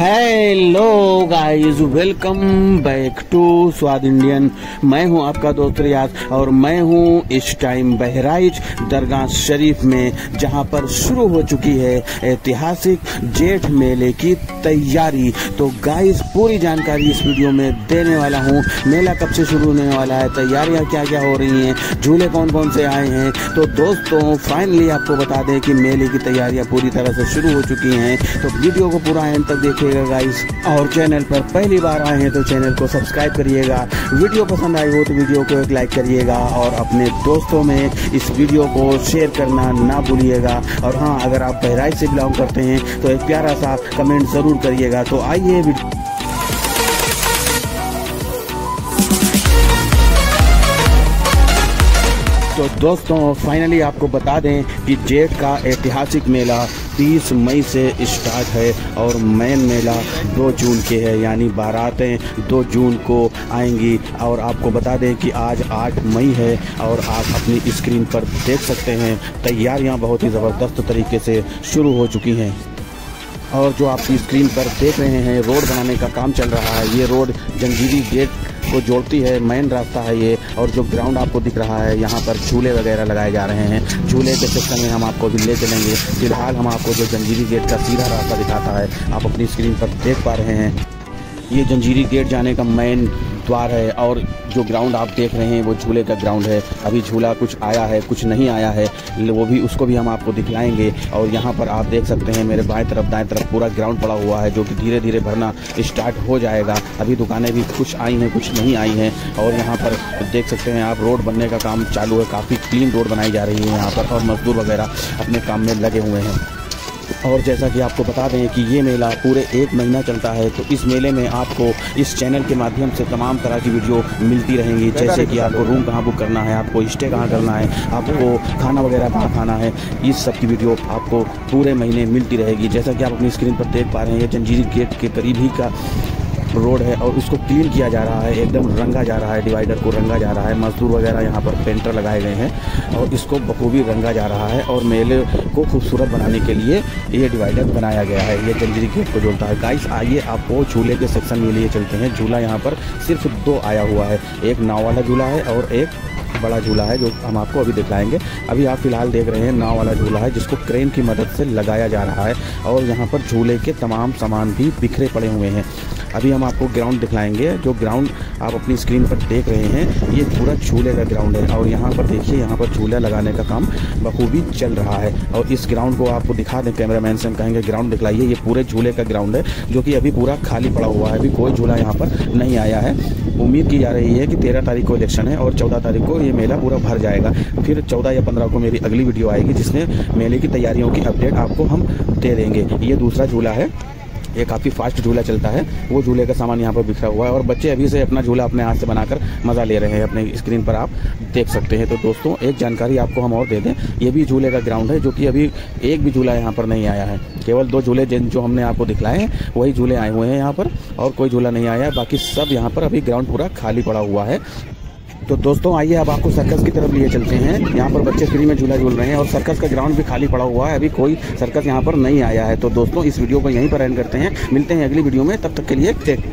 Hello guys welcome back to Swad Indian मैं हूँ आपका दोस्त रियाज और मैं हूँ इस टाइम बहराइच दरगाह शरीफ में, जहाँ पर शुरू हो चुकी है ऐतिहासिक जेठ मेले की तैयारी। तो गाइस पूरी जानकारी इस वीडियो में देने वाला हूँ। मेला कब से शुरू होने वाला है? तैयारियाँ क्या क्या हो रही हैं? झूले कौन कौन से आए हैं? तो दोस्तों फाइनली आपको बता दें कि मेले की तैयारियाँ पूरी तरह से शुरू हो चुकी हैं। तो वीडियो को पूरा एंड तक देखिएगा गाइस और चैनल पर पहली बार आए हैं तो चैनल को सब्सक्राइब करिएगा। वीडियो पसंद आई हो तो वीडियो को एक लाइक करिएगा और अपने दोस्तों में इस वीडियो को शेयर करना ना भूलिएगा। और हाँ अगर आप बहराइच से बिलोंग करते हैं तो एक प्यारा सा कमेंट ज़रूर करिएगा। तो आइए तो दोस्तों फाइनली आपको बता दें कि जेठ का ऐतिहासिक मेला 30 मई से स्टार्ट है और मेन मेला 2 जून के है, यानी बारातें 2 जून को आएँगी। और आपको बता दें कि आज 8 मई है और आप अपनी स्क्रीन पर देख सकते हैं। तैयारियाँ बहुत ही ज़बरदस्त तरीके से शुरू हो चुकी हैं। और जो आप स्क्रीन पर देख रहे हैं, रोड बनाने का काम चल रहा है। ये रोड जंजीरी गेट को जोड़ती है मेन रास्ता है ये, और जो ग्राउंड आपको दिख रहा है, यहाँ पर झूले वगैरह लगाए जा रहे हैं। झूले के सेक्शन में हम आपको भी ले चलेंगे। फ़िलहाल हम आपको जो जंजीरी गेट का सीधा रास्ता दिखाता है, आप अपनी स्क्रीन पर देख पा रहे हैं। ये जंजीरी गेट जाने का मेन द्वार है और जो ग्राउंड आप देख रहे हैं, वो झूले का ग्राउंड है। अभी झूला कुछ आया है, कुछ नहीं आया है वो भी उसको भी हम आपको दिखलाएँगे। और यहाँ पर आप देख सकते हैं, मेरे बाएँ तरफ़, दाएँ तरफ़ पूरा ग्राउंड पड़ा हुआ है, जो कि धीरे धीरे भरना स्टार्ट हो जाएगा। अभी दुकानें भी कुछ आई हैं, कुछ नहीं आई हैं। और यहाँ पर देख सकते हैं आप, रोड बनने का काम चालू है। काफ़ी क्लीन रोड बनाई जा रही है यहाँ पर और मजदूर वगैरह अपने काम में लगे हुए हैं। और जैसा कि आपको बता दें कि ये मेला पूरे एक महीना चलता है तो इस मेले में आपको इस चैनल के माध्यम से तमाम तरह की वीडियो मिलती रहेंगी। जैसे कि आपको रूम कहाँ बुक करना है, आपको स्टे कहाँ करना है, आपको खाना वगैरह कहाँ खाना है, इस सब की वीडियो आपको पूरे महीने मिलती रहेगी। जैसा कि आप अपनी स्क्रीन पर देख पा रहे हैं, ये जंजीरी गेट के करीब ही का रोड है और उसको क्लीन किया जा रहा है, एकदम रंगा जा रहा है डिवाइडर को रंगा जा रहा है। मजदूर वगैरह यहाँ पर पेंटर लगाए गए हैं और इसको बखूबी रंगा जा रहा है और मेले को खूबसूरत बनाने के लिए ये डिवाइडर बनाया गया है। ये जंजरी गेट को जोड़ता है। गाइस आइए आपको झूले के सेक्शन में लिए चलते हैं। झूला यहाँ पर सिर्फ़ दो आया हुआ है। एक नाव वाला झूला है और एक बड़ा झूला है जो हम आपको अभी दिखलाएँगे। अभी आप फ़िलहाल देख रहे हैं नाव वाला झूला है जिसको क्रेन की मदद से लगाया जा रहा है और यहाँ पर झूले के तमाम सामान भी बिखरे पड़े हुए हैं। अभी हम आपको ग्राउंड दिखलाएँगे, जो ग्राउंड आप अपनी स्क्रीन पर देख रहे हैं, ये पूरा झूले का ग्राउंड है और यहाँ पर देखिए, यहाँ पर झूला लगाने का काम बखूबी चल रहा है। और इस ग्राउंड को आपको दिखा दें कैमरामैन से हम कहेंगे ग्राउंड दिखलाइए, ये पूरे झूले का ग्राउंड है, जो कि अभी पूरा खाली पड़ा हुआ है, अभी कोई झूला यहाँ पर नहीं आया है। उम्मीद की जा रही है कि तेरह तारीख को इलेक्शन है और चौदह तारीख को ये मेला पूरा भर जाएगा। फिर चौदह या पंद्रह को मेरी अगली वीडियो आएगी, जिसमें मेले की तैयारियों की अपडेट आपको हम दे देंगे। ये दूसरा झूला है। ये काफ़ी फास्ट झूला चलता है। वो झूले का सामान यहाँ पर बिखरा हुआ है और बच्चे अभी से अपना झूला अपने हाथ से बनाकर मज़ा ले रहे हैं। अपने स्क्रीन पर आप देख सकते हैं। तो दोस्तों, एक जानकारी आपको हम और दे दें। ये भी झूले का ग्राउंड है, जो कि अभी एक भी झूला यहाँ पर नहीं आया है। केवल दो झूले जिन जो हमने आपको दिखलाए हैं, वही झूले आए हुए हैं यहाँ पर और कोई झूला नहीं आया। है बाकी सब यहाँ पर अभी ग्राउंड पूरा खाली पड़ा हुआ है। तो दोस्तों, आइए अब आपको सर्कस की तरफ़ लिए चलते हैं। यहाँ पर बच्चे फ्री में झूला झूल रहे हैं और सर्कस का ग्राउंड भी खाली पड़ा हुआ है। अभी कोई सर्कस यहाँ पर नहीं आया है। तो दोस्तों, इस वीडियो को यहीं पर एंड करते हैं। मिलते हैं अगली वीडियो में। तब तक के लिए टेक